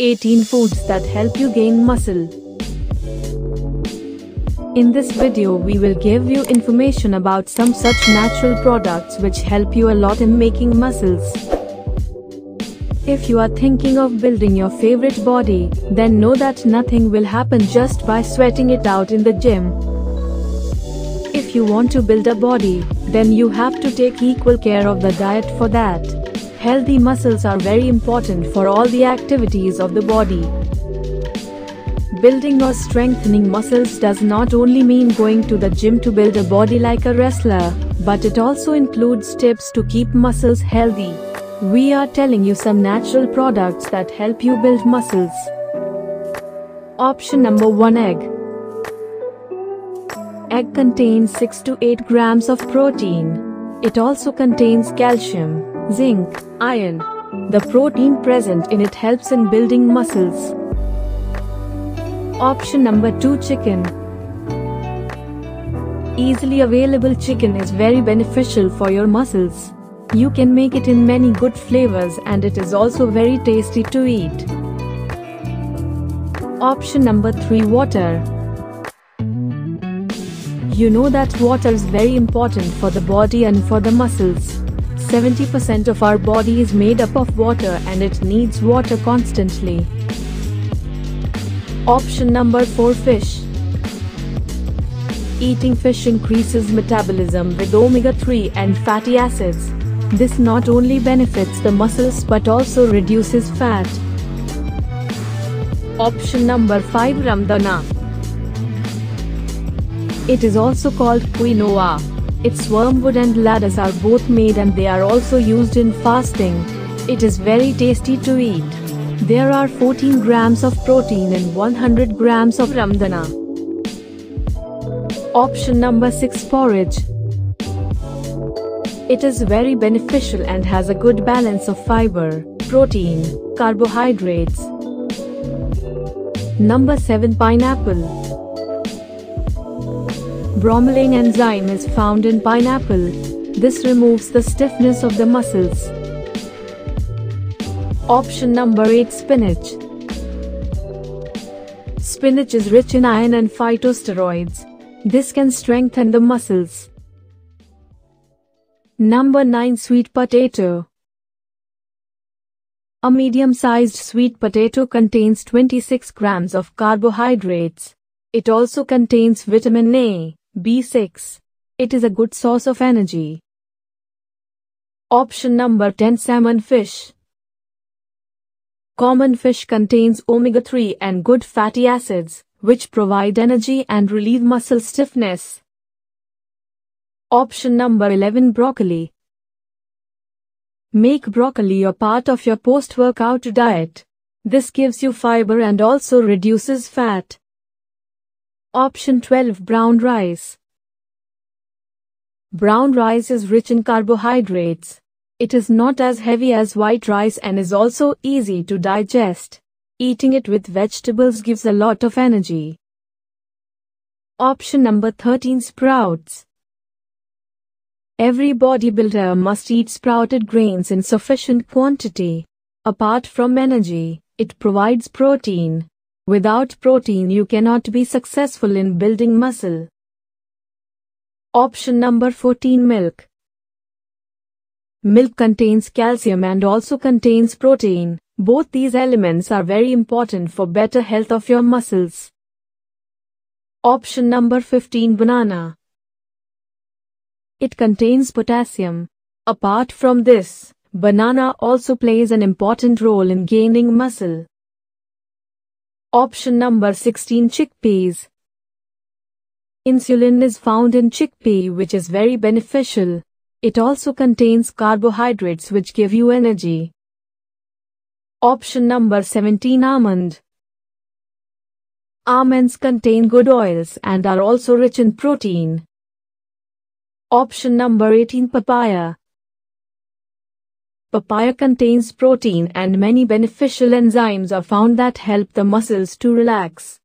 18 foods that help you gain muscle. In this video we will give you information about some such natural products which help you a lot in making muscles. If you are thinking of building your favorite body, then know that nothing will happen just by sweating it out in the gym. If you want to build a body, then you have to take equal care of the diet for that. Healthy muscles are very important for all the activities of the body. Building or strengthening muscles does not only mean going to the gym to build a body like a wrestler, but it also includes tips to keep muscles healthy. We are telling you some natural products that help you build muscles. Option number 1 Egg Egg contains 6 to 8 grams of protein. It also contains calcium, zinc, iron. The protein present in it helps in building muscles. Option number 2 Chicken Easily available chicken is very beneficial for your muscles. You can make it in many good flavors and it is also very tasty to eat. Option number 3 Water you know that water is very important for the body and for the muscles. 70% of our body is made up of water and it needs water constantly. Option number 4 Fish Eating fish increases metabolism with omega-3 and fatty acids. This not only benefits the muscles but also reduces fat. Option number 5 Ramdana it is also called quinoa. Its wormwood and ladas are both made and they are also used in fasting. It is very tasty to eat. There are 14 grams of protein and 100 grams of ramdana. Option number 6 Porridge It is very beneficial and has a good balance of fiber, protein, carbohydrates. Number 7 Pineapple Bromelain enzyme is found in pineapple. This removes the stiffness of the muscles. Option number 8 Spinach Spinach is rich in iron and phytosteroids. This can strengthen the muscles. Number 9 Sweet Potato A medium-sized sweet potato contains 26 grams of carbohydrates. It also contains vitamin A. B6. It is a good source of energy. Option number 10 Salmon fish. Common fish contains omega-3 and good fatty acids, which provide energy and relieve muscle stiffness. Option number 11 Broccoli. Make broccoli a part of your post-workout diet. This gives you fiber and also reduces fat. Option 12 Brown rice. Brown rice is rich in carbohydrates. It is not as heavy as white rice and is also easy to digest. Eating it with vegetables gives a lot of energy. Option number 13 Sprouts. Every bodybuilder must eat sprouted grains in sufficient quantity. Apart from energy, it provides protein, Without protein you cannot be successful in building muscle. Option number 14 Milk Milk contains calcium and also contains protein. Both these elements are very important for better health of your muscles. Option number 15 Banana It contains potassium. Apart from this, banana also plays an important role in gaining muscle. Option number 16 Chickpeas Insulin is found in chickpea which is very beneficial. It also contains carbohydrates which give you energy. Option number 17 Almond Almonds contain good oils and are also rich in protein. Option number 18 Papaya Papaya contains protein and many beneficial enzymes are found that help the muscles to relax.